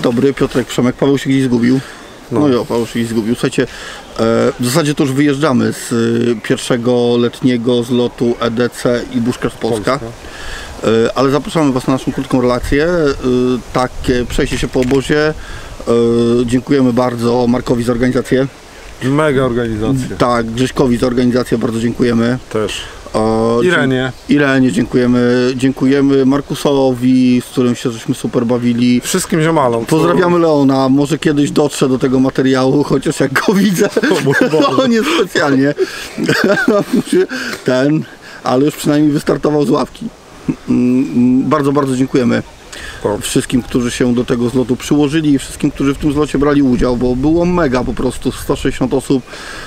dobry, Piotrek Przemek. Paweł się gdzieś zgubił. No, jo, Paweł się gdzieś zgubił. Słuchajcie, e, w zasadzie to już wyjeżdżamy z y, pierwszego letniego zlotu EDC i Bushcraft Polska. E, ale zapraszamy Was na naszą krótką relację. E, takie przejście się po obozie. E, dziękujemy bardzo Markowi za organizację. Mega organizacja. Tak, Grześkowi za organizację bardzo dziękujemy. Też. E, Irenie. Irenie dziękujemy. Dziękujemy Markusowi, z którym się żeśmy super bawili. Wszystkim ziomalom. Pozdrawiamy Leona, może kiedyś dotrze do tego materiału, chociaż jak go widzę, to nie specjalnie. Ten, ale już przynajmniej wystartował z ławki. Bardzo, bardzo dziękujemy Tak. wszystkim, którzy się do tego zlotu przyłożyli i wszystkim, którzy w tym zlocie brali udział, bo było mega po prostu, 160 osób,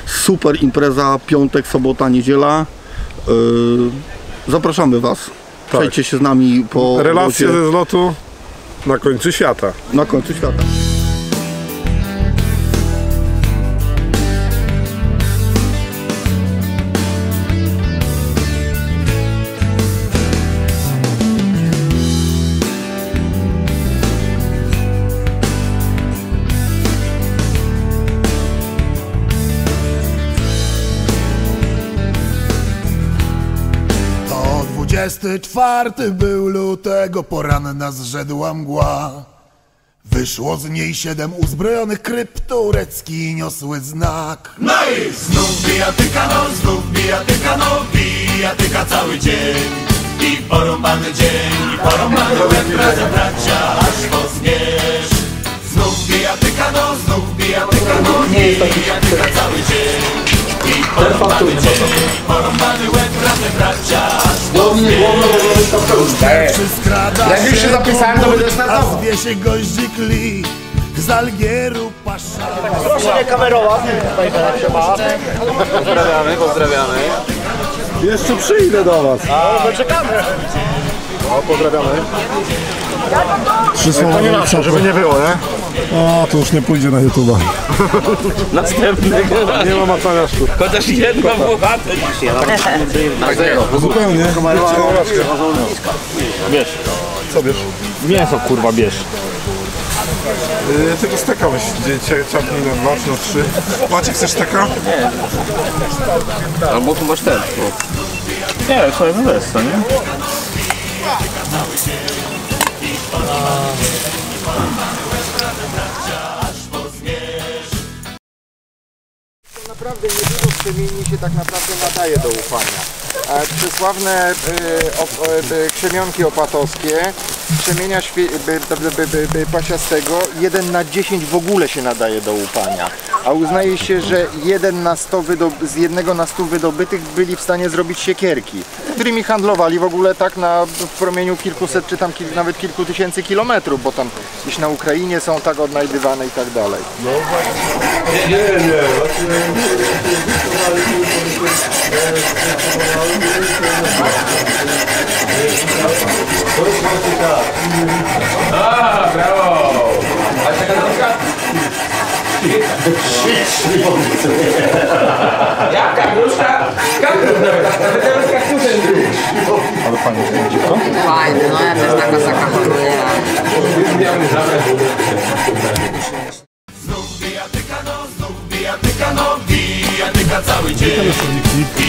super impreza, piątek, sobota, niedziela. Yy, zapraszamy Was. Tak. Przejdźcie się z nami po Relacje ze zlotu na końcu świata. na końcu świata. 24 był lutego, poranna zrzedła mgła. Wyszło z niej siedem uzbrojonych kryp, turecki niosły znak. No i znów bijatyka, no znów bijatyka, no bijatyka cały dzień I porąbany dzień, i porąbany łeb razem bracia, aż po zmierzch Znów bijatyka, no znów bijatyka, no bijatyka cały dzień Porąbany łeb razem bracia, Jak już się zapisałem, to będę. A zwie się goździk Lee z Algieru pasza. Jeszcze przyjdę do was. Trzy słowa To nie nasze, żeby nie było, nie? A, to już nie pójdzie na YouTube'a. Nie ma macania sztuk. Chociaż jedno bohatę. Zupełnie. Bierz. Co bierz? Mięso kurwa bierz. Yy, tego steka weź, gdzie ciapnij na dwa czy na trzy. Macie, chcesz steka? Albo tu masz ten. Nie, sobie bez, co nie? naprawdę krzemieni się tak naprawdę nadaje do ufania. E, Przysławne y, y, krzemionki opatowskie, krzemienia pasiastego, 1 na 10 w ogóle się nadaje do upania. A uznaje się, że jeden na 100 wydob, z jednego na 100 wydobytych byli w stanie zrobić siekierki, którymi handlowali w ogóle tak na w promieniu kilkuset czy tam kil, nawet kilku tysięcy kilometrów, bo tam gdzieś na Ukrainie są tak odnajdywane i tak dalej. Dois pontos de cá. Ah, bravo! Vai chegar no carro. Já cagou, está. Cagou, Olha o painel de pão. Vai, não é? Você está com essa capa mulher. Cały dzień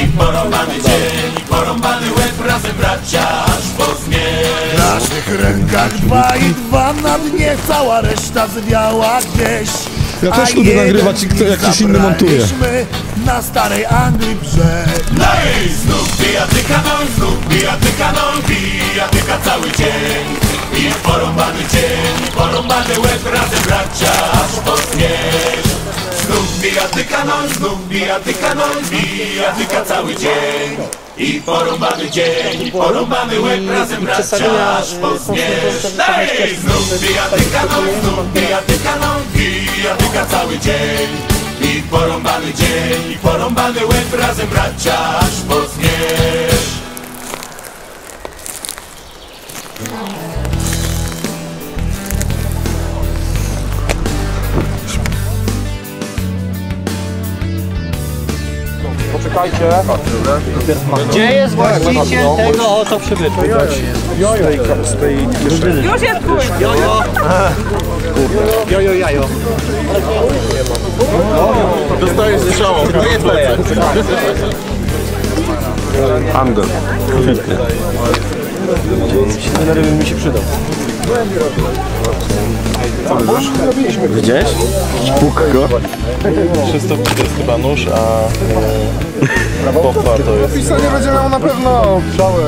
I porąbany dzień, i porąbany łeb razem bracia, aż po zmierzch W naszych rękach dwa i dwa na dnie, cała reszta zwiała gdzieś. Ja też lubię nagrywać i kto- jak ktoś inny montuje. na starej Anglii brzeg. No i znów bijatyka, no znów bijatyka, no bijatyka cały dzień I porąbany dzień, i porąbany łeb razem bracia, aż po zmierzch Znów bijatyka, no znów bijatyka, no bijatyka cały dzień. I porąbany dzień, porąbany łeb razem bracia, aż po zmierzch Ej, znów bijatyka, no znów bijatyka, no bijatyka cały dzień. I porąbany dzień, i porąbany łeb razem bracia, Gdzie jest właściciel tego oto przybytku? Już jest twój. Dostaję strzałą. Angel. Widziałeś? Puk go. Krzysztof to jest chyba nóż, a e, pochwa to jest... Pisanie będzie miał na pewno całe.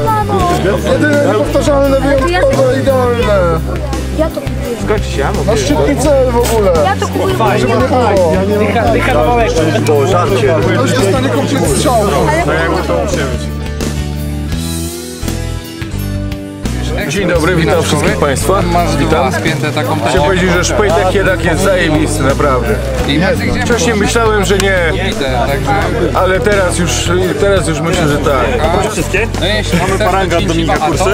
Jedyne niepowtarzalne, wyjątkowe, idealne. Ja to kupuję. Na szczytny cel w ogóle. Ja to kupuję. Żeby nie było. Ktoś dostanie komplet strzału. Dzień dobry, witam wszystkich Państwa. Witam. Chcę powiedzieć, że szpejtek jednak jest zajebisty, naprawdę. Wcześniej myślałem, że nie, ale teraz już, teraz już myślę, że tak. Wszystkie? Mamy parangat Dominika Kursy.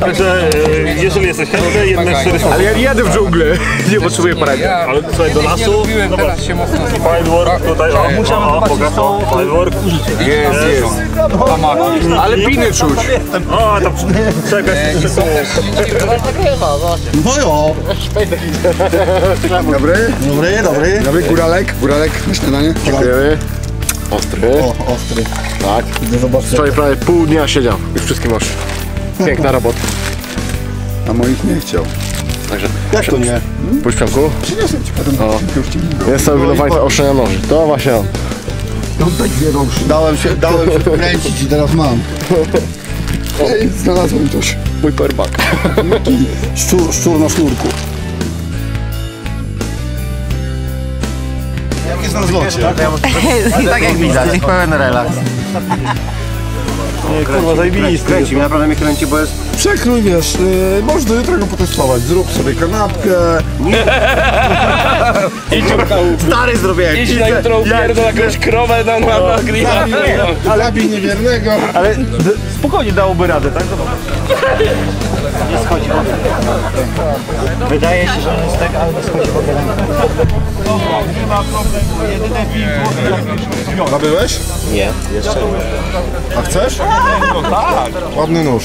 Także e, jeżeli jesteś chętny, jedne cztery są. Ale ja nie jadę w dżunglę, nie potrzebuję paraga. Ale słuchaj, do lasu. Firework tutaj, o, pokaż to, firework. Jest, jest. Ale piny czuć. O, No jo. Dobry. Dobry, dobry. Dobry, góralek. Góralek na śniadanie. Dziękujemy. Ostry. O, ostry. Tak. Wczoraj prawie pół dnia siedział. Już wszystkim oszy. Piękna robota. A moich nie chciał. Także Jak to nie? po śpiąku. Przyniosę ci potem. O. Jest cały wylowanie oszczenia noży. To właśnie on. Dałem się, dałem się wkręcić i teraz mam. Ej, znalazłem coś. Mój powerback. Szczur, szczur na sznurku. Jak jest na zlocie? Tak jak widać. Pełen relaks. kurwa, zajebisty. Kręci, mnie naprawdę mnie kręci, bo jest... Przekrój, wiesz, yy, możesz do jutra go potestować. Zrób sobie kanapkę. Stary zrobiłem. Idź na jutro upierdol jakąś krowę na, na, na grilla. Zabij niewiernego. Ale spokojnie dałoby radę, tak? Wydaje się, że jest tak, ale schodzi w ogóle. Nabyłeś? Nie, jeszcze nie. A chcesz? No tak. Ładny nóż.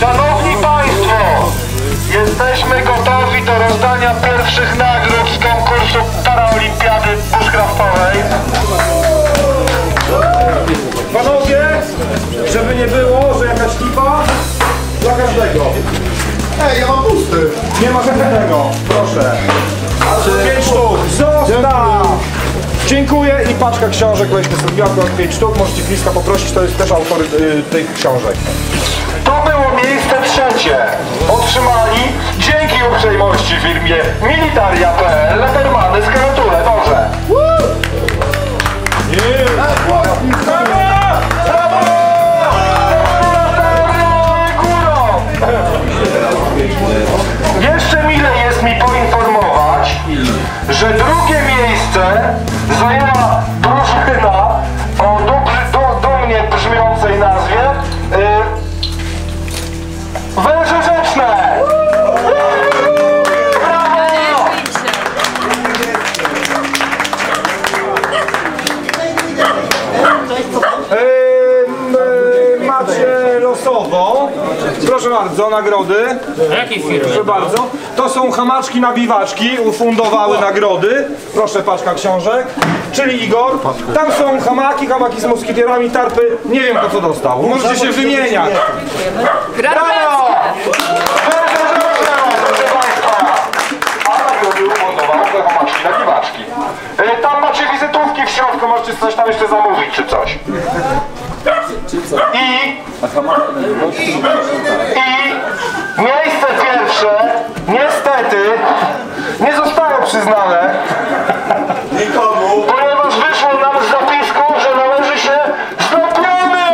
Szanowni Państwo, jesteśmy gotowi do rozdania pierwszych nagród z konkursu Paraolimpiady Bushcraftowej. Panowie, żeby nie było, że jakaś lipa dla każdego. Ej, ja mam pusty. Nie ma żadnego, proszę. Pięć sztuk, zostaw! Dziękuję paczka książek, weźmy sobie akurat pięć sztuk, możecie Kriska poprosić, to jest też autor y, tych książek. To było miejsce trzecie. Otrzymali dzięki uprzejmości firmie Militaria.pl Letermany z Karatule. Dobrze. Górą! Macie losowo, proszę bardzo, nagrody. Jakiej firmy? Proszę bardzo. To są hamaczki na biwaczki, ufundowały nagrody. Proszę, paczka książek. Czyli Igor. Tam są hamaki, hamaki z moskitierami, tarpy. Nie wiem, kto co dostał. Możecie się wymieniać. Brawo! Węże Rzeczne, proszę Państwa! A nagrody ufundowały te chłopaczki na biwaczki. Tam macie wizytówki w środku, możecie coś tam jeszcze zamówić czy coś. I... I miejsce pierwsze. Niestety nie zostało przyznane. Nikomu, ponieważ wyszło nam z zapisku, że należy się Zapiony!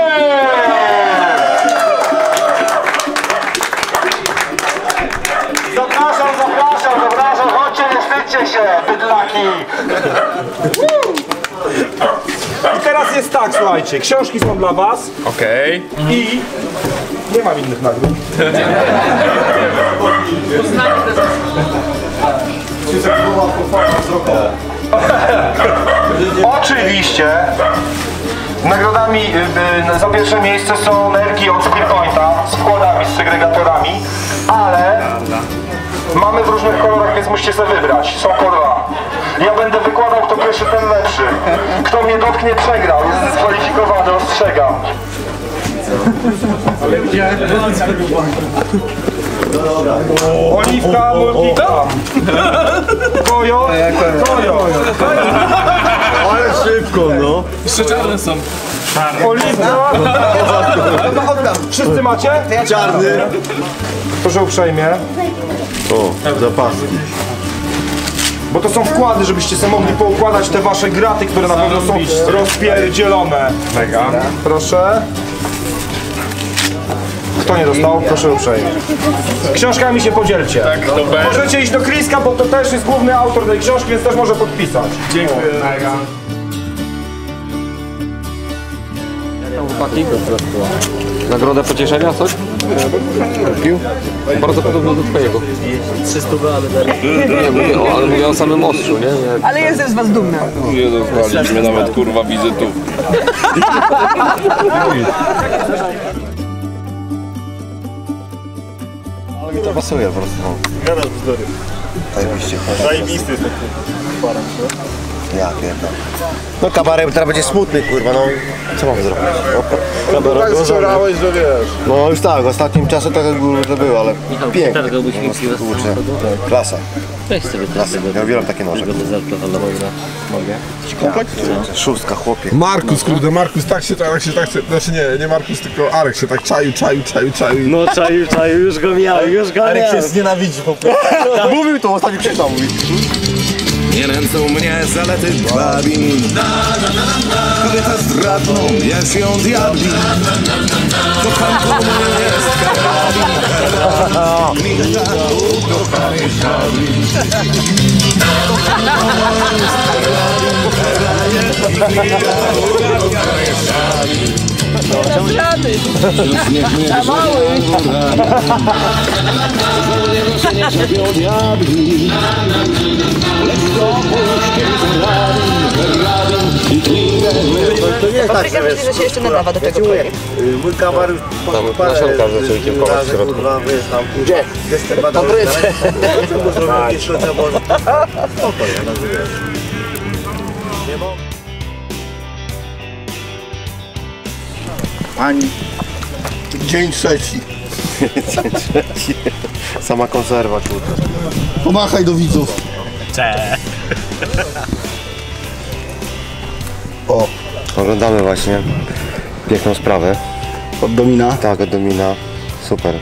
Zapraszam Podzielcie się, bydlaki! I teraz jest tak, słuchajcie, książki są dla was Okej. i nie mam innych nagród. Oczywiście nagrodami y, y, za pierwsze miejsce są nerki od Spearpointa z wkładami, z segregatorami, ale mamy w różnych kolorach, więc musicie sobie wybrać. Są kolora. Ja będę wykładał, kto pierwszy, ten lepszy. Kto mnie dotknie, przegrał. Jest dyskwalifikowany, ostrzegam. Oliwka, multika. Kojo, kojo. Ale szybko, no. Jeszcze czarne są. Oliwka. Wszyscy macie? Czarny. Proszę uprzejmie. O, zapaski. Bo to są wkłady, żebyście sobie mogli poukładać te wasze graty, które na pewno są rozpierdzielone. Mega. Proszę. Kto nie dostał? Proszę uprzejmie. Książkami się podzielcie. Tak, to będzie. Możecie iść do Kriska, bo to też jest główny autor tej książki, więc też może podpisać. Dziękuję. Mega. Nagrodę pocieszenia, coś? Kupił? Bardzo podobno do twojego. 300 Nie, mówię, o, ale mówię o samym ostrzu, nie? Jak... Ale jestem z was dumna. Nie dostaliśmy nawet kurwa wizytów. Mi to pasuje po prostu. Gadasz bzdury. Zajebiście. Zajebisty jest Ja pierdolę. No kabarek teraz będzie smutny, kurwa, no. Co mam zrobić? No, Tak zczorałeś, że wiesz. no już tak, ostatnim czasem tak to było, ale pięknie. targałbyś mi piwo z Kurczę, samochodu? klasa. Weź sobie Klasa. Ja uwielbiam takie noże. tego bezalkoholowego. Mogę? Szóstka, chłopie. Markus, kurde, Markus tak się tak się tak się, znaczy nie, nie Markus, tylko Arek się tak czaił, czaił, czaił, czaił. No czaju, czaju, już go miałem, już go Arek się znienawidzi po prostu. Mówił to, ostatnio krzyczał, mówi. Nie nęcą mnie zalety babi. Kobieta zdradną, jak ją diabli. Kochanką moją jest karabin. Minka ukochanej Kochanką moją jest karabin Ukochanej żabli Niech mnie się nie czepią diabli To nie jest tak, Papryka myśli, że się jeszcze nadawa do tego projektu. Mój kawar Tam nasionka z zaczęlikiem kołać w środku. Kurwa, wiesz tam, gdzie? Jestem badał. Papryce. Czemu zrobił jakieś środka, bo... Spokojnie, no wiesz. Nie mogę. Ani. Dzień trzeci. Sama konserwa, kurde. Pomachaj do widzów. O, Oglądamy właśnie piękną sprawę. od Domina. Tak, od Domina. Super.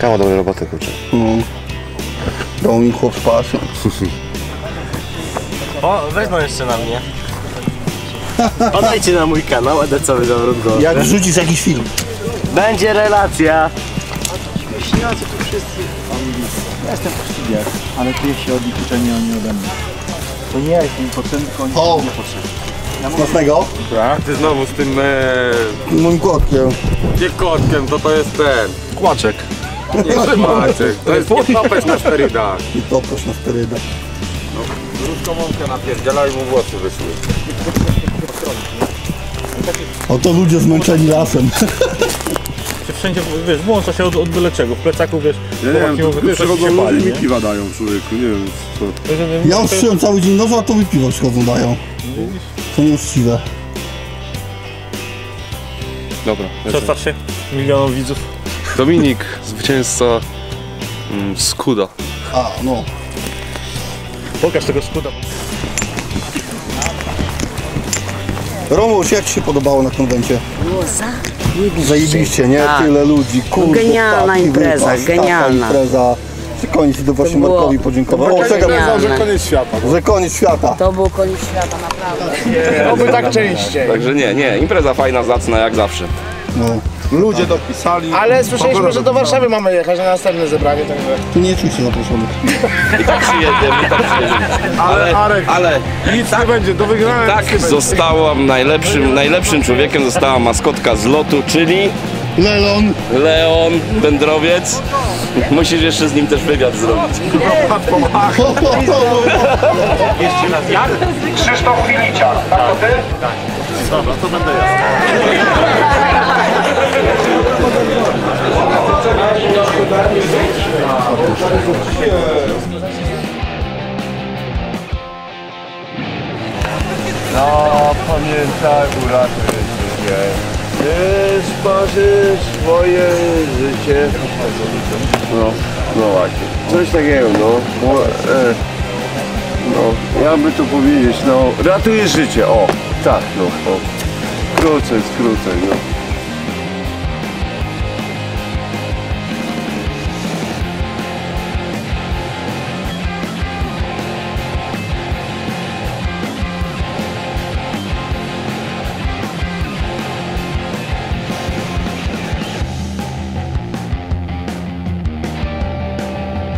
Kawa dobrej roboty, kurczę. No. Domin chłop z pasją. O, wezmą jeszcze na mnie. Podajcie na mój kanał, będę cały zawrót go. Jak wrzucisz jakiś film. Będzie relacja. Jestem po studiach, ale ty się od nich uczeni, oni ode mnie. To nie ja jestem potrzebny, tylko oni O. są niepotrzebni. Smacznego? Tak, ty znowu z tym e, Moim kotkiem. nie kotkiem, to to jest ten. Kłaczek. Nie Maciek, to jest niepopeć na sterydach. I toposz na sterydach. Ruską mąkę napierdziela i mu włosy wyszły. Oto ludzie zmęczeni lasem. Się wszędzie, wiesz, włącza się od, od byle czego. W plecaku, wiesz, Ja nie wiem, przychodzą się ludzie mi piwa dają człowieku, nie wiem co. Ja ostrzyłem cały dzień noża, a to mi piwo przychodzą dają. To nieuczciwe. Dobra. Przedstaw się milionom widzów. Dominik, zwycięzca mm, Skuda. A, no. Pokaż tego skuda. Romuś, jak Ci się podobało na konwencie? Było za Zajebiście, nie? Tak. Tyle ludzi, kurde. Genialna taki impreza, wypas, genialna. Taka impreza. Że koniec do właśnie było- Markowi podziękował. to było O, czekaj, genialne. Że koniec świata. że koniec świata. To był koniec świata, naprawdę. Oby tak częściej. Także nie, nie, impreza fajna, zacna jak zawsze. No. Ludzie dopisali. Ale słyszeliśmy, że do Warszawy mamy jechać na następne zebranie, także... Nie czuć się zaproszony. I tak przyjedziemy, i tak przyjedziemy. Ale, Arek, Ale nic nie będzie, do wygrania tak nic nie będzie. zostałam najlepszym, najlepszym człowiekiem, została maskotka z lotu, czyli Leon. Leon Wędrowiec. Musisz jeszcze z nim też wywiad zrobić. Jeszcze raz jak? Krzysztof Filiciak, tak to ty? Dobra, to będę ja. No, pamiętaj, uratuj życie. Ty sparzy swoje życie. No, no właśnie. Coś takiego, no. Bo, e, no, to powiedzieć, no, ratujesz życie, o, tak, no, o. Krócej, skrócej, no.